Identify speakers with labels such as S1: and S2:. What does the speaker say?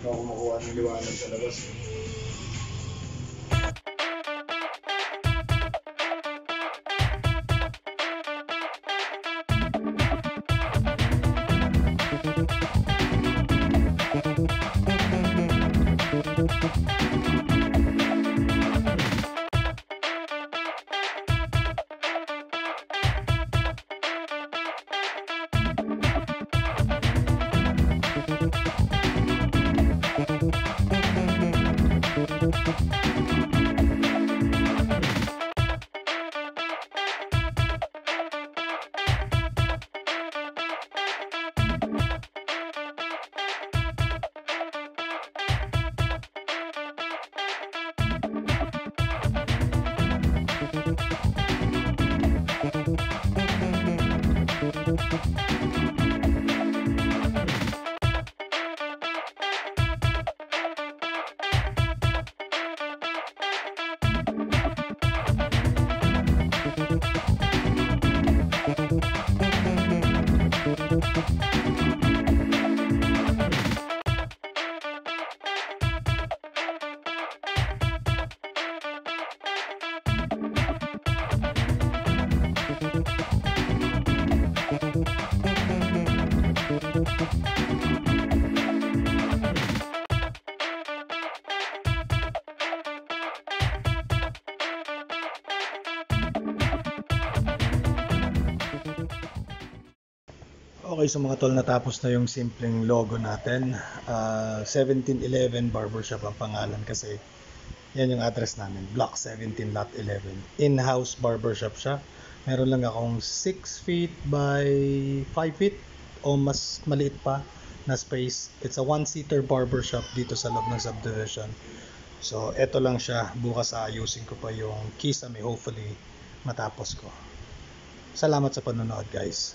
S1: Hindi ako makuha ng liwanag sa labas. Música Okay, so mga tol, natapos na yung simpleng logo natin. Ah, 1711 Barbershop ang pangalan kasi yan yung address namin. Block 17, Lot 11. In-house barbershop siya. Meron lang akong 6 feet by 5 feet o mas maliit pa na space. It's a one-seater barbershop dito sa loob ng subdivision. So, eto lang siya. Bukas ayusin ko pa yung kisame. Hopefully, matapos ko. Salamat sa panonood, guys.